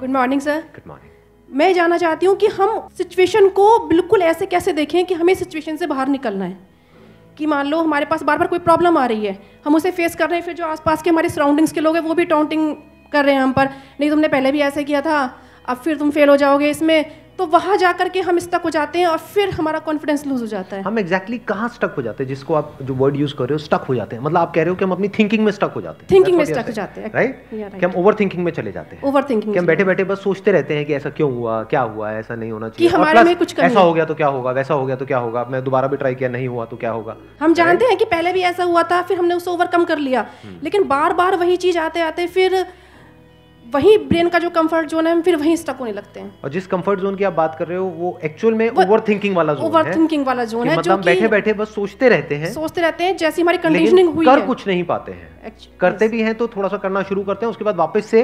Good morning sir good morning मैं जानना चाहती हूँ कि हम सिचुएशन को बिल्कुल ऐसे कैसे देखें कि हमें सिचुएशन से बाहर निकलना है? कि मान लो हमारे पास बार बार कोई प्रॉब्लम आ रही है हम उसे फेस कर रहे हैं फिर जो आसपास के हमारे सराउंडिंग्स के लोग हैं वो भी टाउंटिंग कर रहे हैं हम पर। नहीं तुमने पहले भी ऐसे किया था अब फिर तुम फेल हो जाओगे इसमें। तो वहाँ जा करके हम स्टक हो जाते हैं और फिर हमारा कॉन्फिडेंस लूज हो जाता है। हम एग्जैक्टली exactly कहाँ स्टक हो जाते हैं? जिसको आप जो वर्ड यूज़ कर रहे हो स्टक हो जाते हैं। मतलब आप कह रहे हो कि हम अपनी थिंकिंग में स्टक हो जाते हैं। थिंकिंग में स्टक हो जाते हैं। राइट कि हम ओवर थिंकिंग में चले जाते हैं। ओवर थिंकिंग हम बैठे बैठे बस सोचते रहते हैं कि ऐसा क्यों हुआ क्या हुआ ऐसा नहीं होना चाहिए। हमारे में कुछ ऐसा हो। गया तो क्या होगा वैसा हो गया तो क्या होगा मैं दोबारा भी ट्राई किया नहीं हुआ तो क्या होगा। हम जानते हैं कि पहले भी ऐसा हुआ था फिर हमने उसे ओवरकम कर लिया। हम्म। लेकिन बार बार वही चीज़ आते आते फिर वही ब्रेन का जो कंफर्ट जोन है हम फिर वहीं स्टक होने लगते हैं। और जिस कंफर्ट जोन की आप बात कर रहे हो वो एक्चुअल में ओवर थिंकिंग वाला जोन ओवर थिंकिंग वाला जोन है मतलब बैठे बैठे बस सोचते रहते हैं। सोचते रहते हैं जैसी हमारी कंडीशनिंग हुई कर कुछ नहीं पाते हैं। करते भी हैं तो थोड़ा सा करना शुरू करते हैं उसके बाद वापस से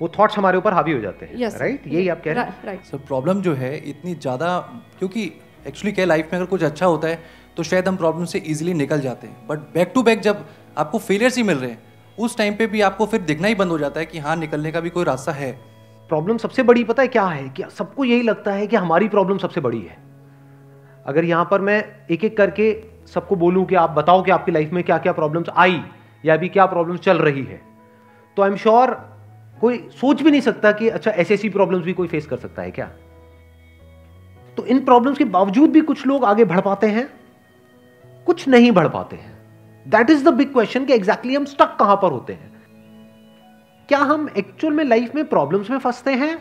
वो थॉट्स हमारे ऊपर हावी हो जाते हैं। राइट यही आप कह रहे हैं? राइट सर प्रॉब्लम जो है इतनी ज़्यादा क्योंकि एक्चुअली क्या लाइफ में अगर कुछ अच्छा होता है तो शायद हम प्रॉब्लम से इजीली निकल जाते हैं। बट बैक टू बैक जब आपको फेलियर्स ही मिल रहे हैं उस टाइम पे भी आपको फिर दिखना ही बंद हो जाता है कि हाँ निकलने का भी कोई रास्ता है। प्रॉब्लम सबसे बड़ी पता है क्या है? कि सबको यही लगता है कि हमारी प्रॉब्लम सबसे बड़ी है। अगर यहाँ पर मैं एक एक करके सबको बोलूँ कि आप बताओ कि आपकी लाइफ में क्या क्या प्रॉब्लम्स आई या अभी क्या प्रॉब्लम्स चल रही है तो आई एम श्योर कोई सोच भी नहीं सकता कि अच्छा ऐसी ऐसी प्रॉब्लम्स भी कोई फेस कर सकता है क्या? तो इन प्रॉब्लम्स के बावजूद भी कुछ लोग आगे बढ़ पाते हैं, कुछ नहीं बढ़ पाते हैं। That is the big question कि एग्जैक्टली हम स्टक कहाँ पर होते हैं? क्या हम एक्चुअल में लाइफ में प्रॉब्लम्स में फंसते हैं?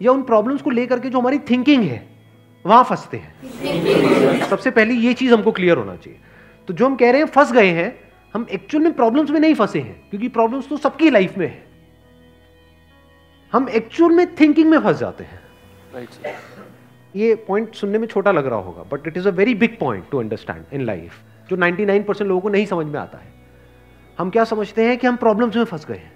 या उन प्रॉब्लम्स को लेकर के जो हमारी थिंकिंग है वहाँ फंसते हैं? सबसे पहले ये चीज़ हमको क्लियर होना चाहिए। तो जो हम कह रहे हैं फंस गए हैं हम एक्चुअल में प्रॉब्लम्स में नहीं फंसे हैं क्योंकि प्रॉब्लम्स तो सबकी लाइफ में है। हम एक्चुअल में थिंकिंग में फंस जाते हैं। Right, ये पॉइंट सुनने में छोटा लग रहा होगा but it is a very big point to understand in life जो 99 परसेंट लोगों को नहीं समझ में आता है। हम क्या समझते हैं कि हम प्रॉब्लम्स में फंस गए हैं?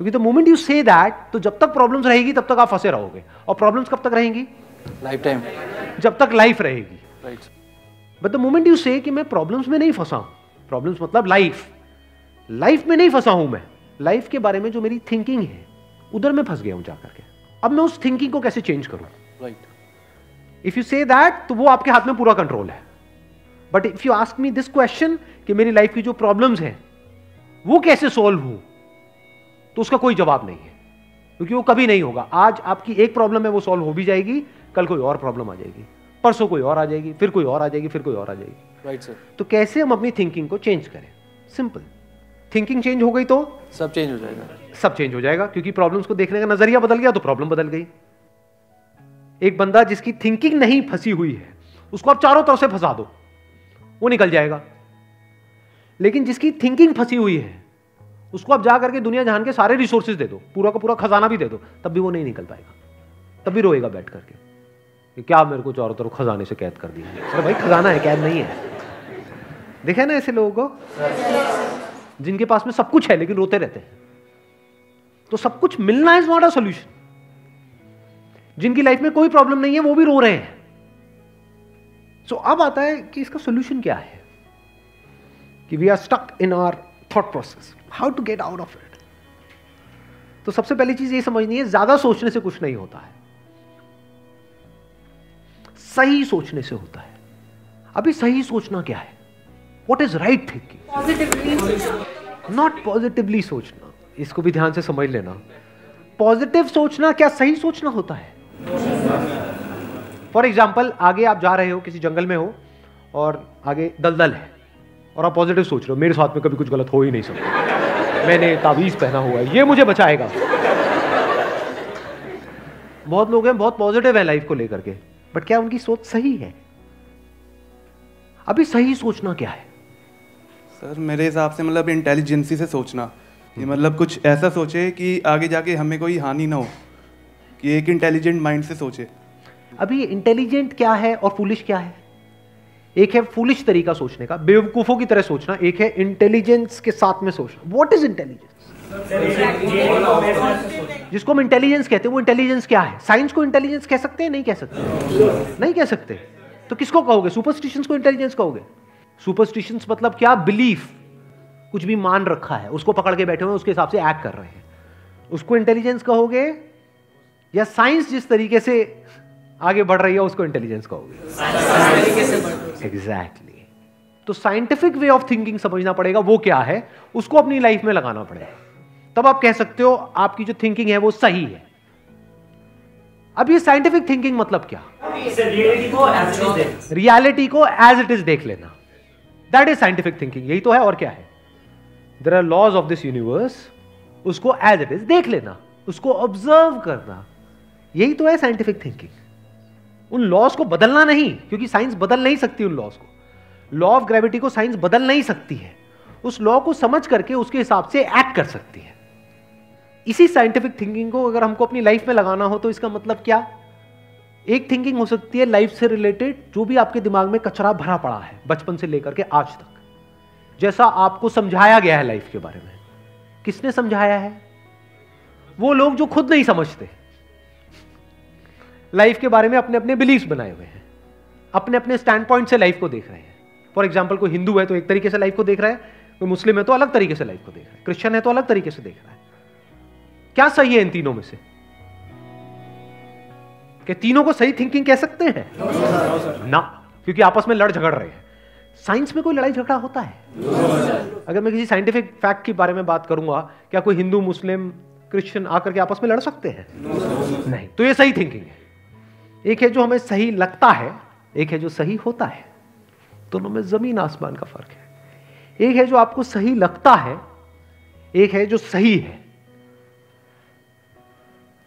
क्योंकि the moment you say that तो जब तक प्रॉब्लम्स रहेगी तब तक आप फंसे रहोगे। और प्रॉब्लम्स कब तक रहेंगी? लाइफ टाइम जब तक लाइफ रहेगी। बट द मोमेंट यू से कि मैं प्रॉब्लम्स में नहीं फंसा प्रॉब्लम्स मतलब लाइफ लाइफ में नहीं फंसा हूँ मैं। लाइफ के बारे में जो मेरी थिंकिंग है उधर मैं फंस गया हूँ जाकर के। अब मैं उस थिंकिंग को कैसे चेंज करूँ? Right if you say that तो वो आपके हाथ में पूरा कंट्रोल है। But if you ask me this question कि मेरी लाइफ की जो प्रॉब्लम्स हैं वो कैसे सॉल्व हो? तो उसका कोई जवाब नहीं है। क्योंकि वो कभी नहीं होगा। आज आपकी एक प्रॉब्लम है वो सॉल्व हो भी जाएगी कल कोई और प्रॉब्लम आ जाएगी। परसों कोई और आ जाएगी फिर कोई और आ जाएगी फिर कोई और आ जाएगी। राइट right, सर तो कैसे हम अपनी थिंकिंग को चेंज करें? सिंपल थिंकिंग चेंज हो गई तो? सब चेंज हो जाएगा। सब चेंज हो जाएगा क्योंकि प्रॉब्लम्स को देखने का नज़रिया बदल गया तो प्रॉब्लम बदल गई। एक बंदा जिसकी थिंकिंग नहीं फंसी हुई है उसको आप चारों तरफ़ से फंसा दो। वो निकल जाएगा। लेकिन जिसकी थिंकिंग फंसी हुई है, उसको आप जा करके दुनिया जहान के सारे रिसोर्सेज दे दो, पूरा का पूरा खजाना भी दे दो, तब भी वो नहीं निकल पाएगा। तब भी रोएगा बैठ करके। कि क्या मेरे को चारों तरफ़ खजाने से कैद कर दिया अरे भाई, खजाना है, कैद नहीं है। देखे ना ऐसे लोगों को, जिनके पास में सब कुछ है, लेकिन रोते रहते हैं। तो सब कुछ मिलना इज़ नॉट अ सोल्यूशन जिनकी लाइफ में कोई प्रॉब्लम नहीं है, वो भी रो रहे हैं। सो so, अब आता है कि इसका सोल्यूशन क्या है? कि we are stuck in our thought process how to get out of it तो सबसे पहली चीज़ ये समझनी है ज़्यादा सोचने से कुछ नहीं होता है। सही सोचने से होता है। अभी सही सोचना क्या है? What is right thinking not positively सोचना। इसको भी ध्यान से समझ लेना। पॉजिटिव सोचना क्या सही सोचना होता है? फॉर एग्ज़ाम्पल आगे आप जा रहे हो, किसी जंगल में हो, और आगे दलदल है, और आप पॉजिटिव सोच रहे हो, मेरे साथ में कभी कुछ गलत हो ही नहीं सकता। मैंने तावीज़ पहना हुआ है, ये मुझे बचाएगा। बहुत लोग हैं, बहुत पॉजिटिव है लाइफ को लेकर के बट क्या उनकी सोच सही है? अभी सही सोचना क्या है? सर, मेरे हिसाब से मतलब इंटेलिजेंसी से सोचना। कि मतलब कुछ ऐसा सोचे कि आगे जाके हमें कोई हानि ना हो, कि एक इंटेलिजेंट माइंड से सोचे। अभी इंटेलिजेंट क्या है और फुलिश क्या है? एक है फुलिश तरीका सोचने का, बेवकूफों की तरह सोचना, एक है इंटेलिजेंस के साथ में सोचना। व्हाट इज़ इंटेलिजेंस जिसको हम इंटेलिजेंस कहते हैं, वो इंटेलिजेंस क्या है? साइंस को इंटेलिजेंस कह सकते हैं, नहीं कह सकते? नहीं कह सकते। तो किसको कहोगे? सुपरस्टिशंस को इंटेलिजेंस कहोगे? सुपरस्टिशंस मतलब क्या? बिलीफ कुछ भी मान रखा है, उसको पकड़ के बैठे हुए उसके हिसाब से एक्ट कर रहे हैं। उसको इंटेलिजेंस कहोगे? या साइंस जिस तरीके से आगे बढ़ रही है, उसको इंटेलिजेंस कहोगे। एग्जैक्टली तो साइंटिफिक वे ऑफ़ थिंकिंग समझना पड़ेगा, वो क्या है? उसको अपनी लाइफ में लगाना पड़ेगा। तब आप कह सकते हो, आपकी जो थिंकिंग है, वो सही है। अब ये साइंटिफिक थिंकिंग मतलब क्या? रियलिटी को एज इट इज़ देख लेना। दैट इज़ साइंटिफिक थिंकिंग यही तो है, और क्या है? There are laws of this universe उसको एज इट इज़ देख लेना, उसको ऑब्ज़र्व करना। यही तो है साइंटिफिक थिंकिंग उन लॉज को बदलना नहीं, क्योंकि साइंस बदल नहीं सकती उन लॉज को। लॉ ऑफ़ ग्रेविटी को साइंस बदल नहीं सकती है। उस लॉ को समझ करके उसके हिसाब से एक्ट कर सकती है। इसी साइंटिफिक थिंकिंग को अगर हमको अपनी लाइफ में लगाना हो तो इसका मतलब क्या? एक थिंकिंग हो सकती है लाइफ से रिलेटेड जो भी आपके दिमाग में कचरा भरा पड़ा है, बचपन से लेकर के आज तक। जैसा आपको समझाया गया है लाइफ के बारे में। किसने समझाया है? वो लोग जो खुद नहीं समझते। लाइफ के बारे में अपने अपने बिलीफ बनाए हुए हैं। अपने अपने स्टैंड पॉइंट से लाइफ को देख रहे हैं। फॉर एग्ज़ाम्पल कोई हिंदू है तो एक तरीके से लाइफ को देख रहा है, कोई मुस्लिम है तो अलग तरीके से लाइफ को देख रहा है, क्रिश्चियन है तो अलग तरीके से देख रहा है। क्या सही है इन तीनों में से? कि तीनों को सही थिंकिंग कह सकते हैं? ना, क्योंकि आपस में लड़ झगड़ रहे हैं। साइंस में कोई लड़ाई झगड़ा होता है? अगर मैं किसी साइंटिफिक फैक्ट के बारे में बात करूँगा, क्या कोई हिंदू, मुस्लिम, क्रिश्चियन आकर के आपस में लड़ सकते हैं? नहीं तो ये सही थिंकिंग है। एक है जो हमें सही लगता है, एक है जो सही होता है। दोनों में ज़मीन आसमान का फ़र्क है। एक है जो आपको सही लगता है, एक है जो सही है।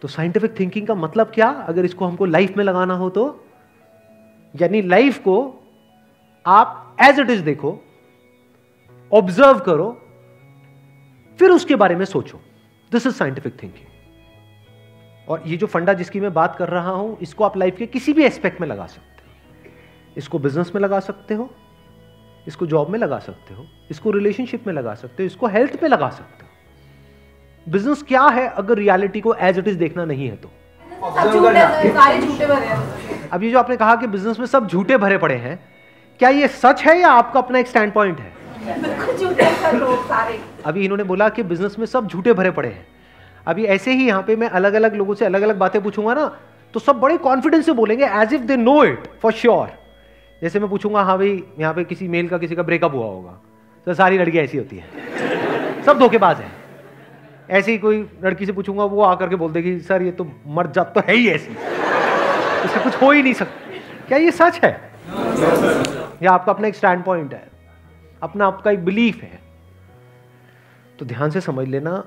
तो साइंटिफिक थिंकिंग का मतलब क्या? अगर इसको हमको लाइफ में लगाना हो तो? यानी लाइफ को आप एज इट इज़ देखो ऑब्ज़र्व करो, फिर उसके बारे में सोचो। दिस इज़ साइंटिफिक थिंकिंग और ये जो फंडा जिसकी मैं बात कर रहा हूँ इसको आप लाइफ के किसी भी एस्पेक्ट में लगा सकते हो। इसको बिज़नेस में लगा सकते हो इसको जॉब में लगा सकते हो इसको रिलेशनशिप में लगा सकते हो इसको हेल्थ में लगा सकते हो। बिज़नेस क्या है अगर रियलिटी को एज इट इज़ देखना नहीं है तो? अब ये जो आपने कहा कि बिज़नेस में सब झूठे भरे पड़े हैं क्या ये सच है या आपका अपना एक स्टैंड पॉइंट है अभी इन्होंने बोला कि बिज़नेस में सब झूठे भरे पड़े हैं। अभी ऐसे ही यहाँ पे मैं अलग अलग लोगों से अलग अलग बातें पूछूँगा ना तो सब बड़े कॉन्फिडेंस से बोलेंगे as if they know it for sure जैसे मैं पूछूँगा हाँ भाई, यहाँ पे किसी मेल का, किसी का ब्रेकअप हुआ होगा। तो सारी लड़कियाँ ऐसी होती हैं। सब धोखेबाज हैं। ऐसे ही कोई लड़की से पूछूँगा, वो आकर के बोल देगी, सर, ये तो मर जात तो है ही ऐसी। इससे कुछ हो ही नहीं सकता क्या ये सच है? या आपका अपना एक स्टैंड पॉइंट है? अपना आपका एक बिलीफ है? तो ध्यान से समझ लेना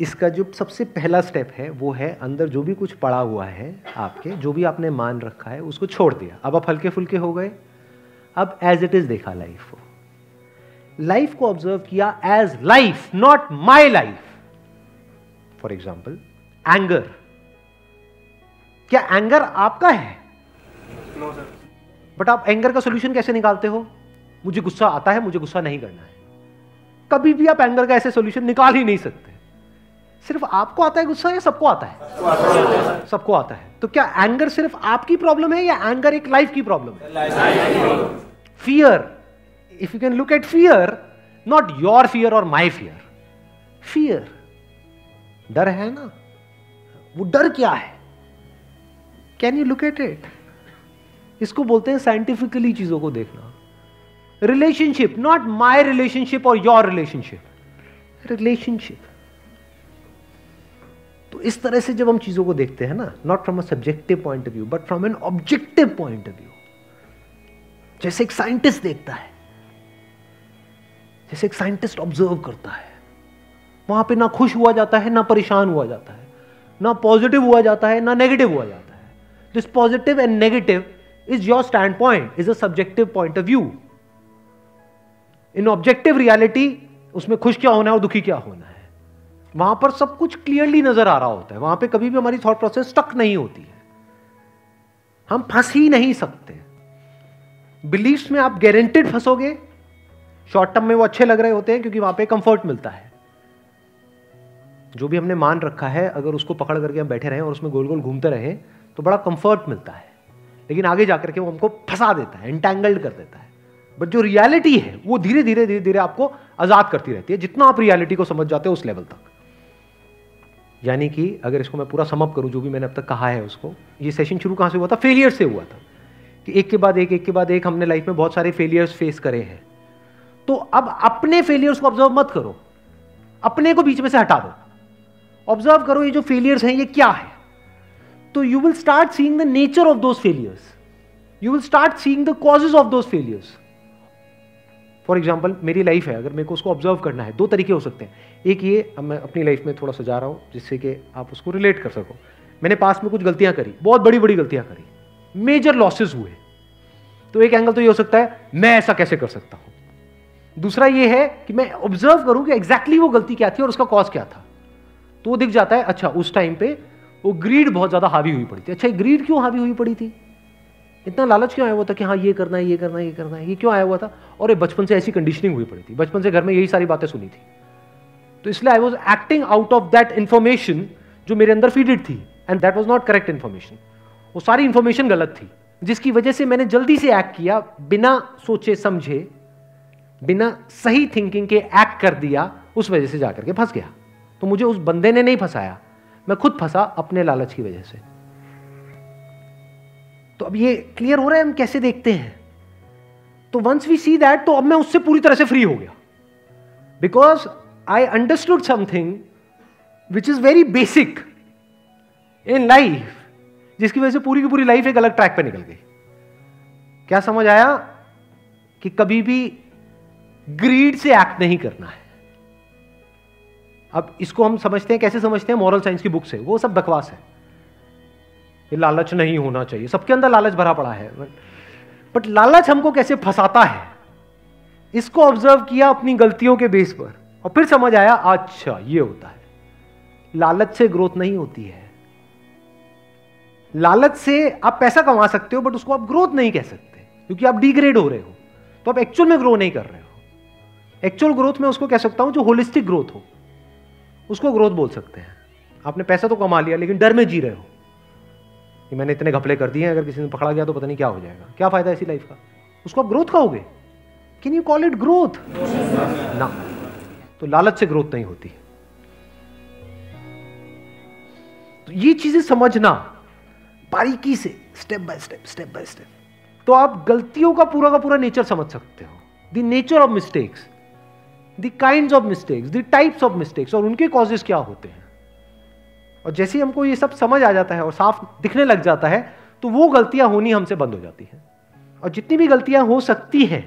इसका जो सबसे पहला स्टेप है वो है अंदर जो भी कुछ पड़ा हुआ है आपके जो भी आपने मान रखा है उसको छोड़ दिया। अब आप हल्के फुल्के हो गए। अब एज इट इज़ देखा लाइफ को। लाइफ को ऑब्ज़र्व किया as life not my life for example anger क्या एंगर आपका है? बट आप एंगर का सोल्यूशन कैसे निकालते हो? मुझे गुस्सा आता है मुझे गुस्सा नहीं करना है। कभी भी आप एंगर का ऐसे सोल्यूशन निकाल ही नहीं सकते। सिर्फ़ आपको आता है गुस्सा या सबको आता है? सबको आता है। तो क्या एंगर सिर्फ़ आपकी प्रॉब्लम है या एंगर एक लाइफ की प्रॉब्लम है? Fear if you can look at fear not your fear और माई फियर फियर डर है ना? वो डर क्या है? Can you look at it इसको बोलते हैं साइंटिफिकली चीज़ों को देखना। रिलेशनशिप नॉट माई रिलेशनशिप और योर रिलेशनशिप रिलेशनशिप तो इस तरह से जब हम चीज़ों को देखते हैं ना not from a subjective point of view but from an objective point of view जैसे एक साइंटिस्ट देखता है, जैसे एक साइंटिस्ट ऑब्ज़र्व करता है, वहाँ पे ना खुश हुआ जाता है, ना परेशान हुआ जाता है, ना पॉजिटिव हुआ जाता है, ना नेगेटिव हुआ जाता है। This positive and negative is your stand point is a subjective point of view in objective reality उसमें खुश क्या होना है और दुखी क्या होना है? वहाँ पर सब कुछ क्लियरली नज़र आ रहा होता है। वहाँ पे कभी भी हमारी थॉट प्रोसेस स्टक नहीं होती है। हम फंस ही नहीं सकते। बिलीफ्स में आप गारंटेड फंसोगे। शॉर्ट टर्म में वो अच्छे लग रहे होते हैं क्योंकि वहाँ पे कंफर्ट मिलता है। जो भी हमने मान रखा है, अगर उसको पकड़ करके हम बैठे रहे और उसमें गोल गोल घूमते रहे तो बड़ा कंफर्ट मिलता है। लेकिन आगे जाकर के वो हमको फंसा देता है इंटेंगल्ड कर देता है। बट जो रियलिटी है, वो धीरे धीरे धीरे धीरे आपको आज़ाद करती रहती है। जितना आप रियलिटी को समझ जाते हो उस लेवल तक। यानी कि अगर इसको मैं पूरा समअप करूँ, जो भी मैंने अब तक कहा है उसको, ये सेशन शुरू कहाँ से हुआ था? फेलियर से हुआ था। कि एक के बाद एक एक के बाद एक, हमने लाइफ में बहुत सारे फेलियर्स फेस करे हैं। तो अब अपने फेलियर्स को ऑब्ज़र्व मत करो। अपने को बीच में से हटा दो। ऑब्ज़र्व करो ये जो फेलियर्स हैं, ये क्या है? तो you will start seeing the nature of those failures you will start seeing the causes of those failures for example मेरी लाइफ है, अगर मेरे को उसको ऑब्ज़र्व करना है, दो तरीके हो सकते हैं। एक ये, अब मैं अपनी लाइफ में थोड़ा सा जा रहा हूँ, जिससे कि आप उसको रिलेट कर सको। मैंने पास में कुछ गलतियाँ करी, बहुत बड़ी बड़ी गलतियाँ करी। मेजर लॉसेस हुए। तो एक एंगल तो ये हो सकता है, मैं ऐसा कैसे कर सकता हूँ? दूसरा ये है कि मैं ऑब्ज़र्व करूँ कि एग्जैक्टली वो गलती क्या थी और उसका कॉज क्या था। तो वो दिख जाता है अच्छा उस टाइम पे वो ग्रीड बहुत ज़्यादा हावी हुई पड़ी थी। अच्छा ग्रीड क्यों हावी हुई पड़ी थी? इतना लालच क्यों आया हुआ था कि हाँ ये करना है, ये करना है, ये करना है? ये क्यों आया हुआ था? और ये बचपन से ऐसी कंडीशनिंग हुई पड़ी थी। बचपन से घर में यही सारी बातें सुनी थी। तो इसलिए I was acting out of that information जो मेरे अंदर फीडेड थी and that was not correct information वो सारी इंफॉर्मेशन गलत थी, जिसकी वजह से मैंने जल्दी से एक्ट किया, बिना सोचे, समझे, बिना सही थिंकिंग के एक्ट कर दिया, उस वजह से जाकर के फंस गया। तो मुझे उस बंदे ने नहीं फंसाया, मैं खुद फंसा अपने लालच की वजह से। तो अब ये क्लियर हो रहा है, हम कैसे देखते हैं? तो वंस वी सी दैट तो अब मैं उससे पूरी तरह से फ्री हो गया। Because I understood something which is very basic in life जिसकी वजह से पूरी की पूरी लाइफ एक अलग ट्रैक पे निकल गई। क्या समझ आया कि कभी भी ग्रीड से एक्ट नहीं करना है? अब इसको हम समझते हैं, कैसे समझते हैं? मॉरल साइंस की बुक से। वो सब बकवास है। ये लालच नहीं होना चाहिए। सबके अंदर लालच भरा पड़ा है। बट लालच हमको कैसे फंसाता है? इसको ऑब्ज़र्व किया अपनी गलतियों के बेस पर। और फिर समझ आया अच्छा ये होता है। लालच से ग्रोथ नहीं होती है। लालच से आप पैसा कमा सकते हो बट उसको आप ग्रोथ नहीं कह सकते। क्योंकि आप डिग्रेड हो रहे हो। तो आप एक्चुअल में ग्रो नहीं कर रहे हो। एक्चुअल ग्रोथ में उसको कह सकता हूँ जो होलिस्टिक ग्रोथ हो। उसको ग्रोथ बोल सकते हैं। आपने पैसा तो कमा लिया, लेकिन डर में जी रहे हो। कि मैंने इतने घपले कर दिए हैं, अगर किसी ने पकड़ा गया तो पता नहीं क्या हो जाएगा। क्या फ़ायदा ऐसी लाइफ का? उसको आप ग्रोथ कहोगे? Can you call it growth ना। तो लालच से ग्रोथ नहीं होती। तो ये चीज़ें समझना, बारीकी से step by step step by step तो आप गलतियों का पूरा का पूरा नेचर समझ सकते हो। The nature of mistakes the kind of mistakes the types of mistakes और उनके कॉजेज क्या होते हैं? और जैसे ही हमको ये सब समझ आ जाता है और साफ़ दिखने लग जाता है तो वो गलतियाँ होनी हमसे बंद हो जाती हैं। और जितनी भी गलतियाँ हो सकती हैं,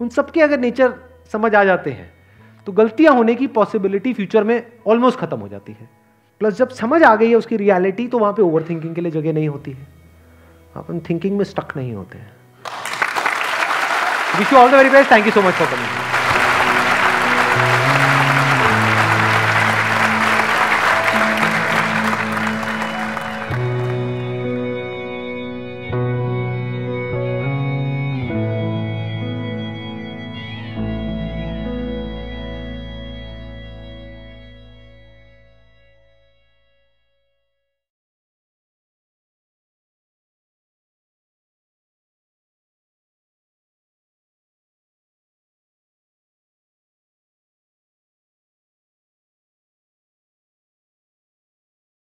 उन सबके अगर नेचर समझ आ जाते हैं तो गलतियाँ होने की पॉसिबिलिटी फ्यूचर में ऑलमोस्ट खत्म हो जाती है। प्लस जब समझ आ गई है उसकी रियलिटी तो वहाँ पे ओवर थिंकिंग के लिए जगह नहीं होती है। अपन थिंकिंग में स्टक नहीं होते हैं। Wish you all the very best thank you so much for coming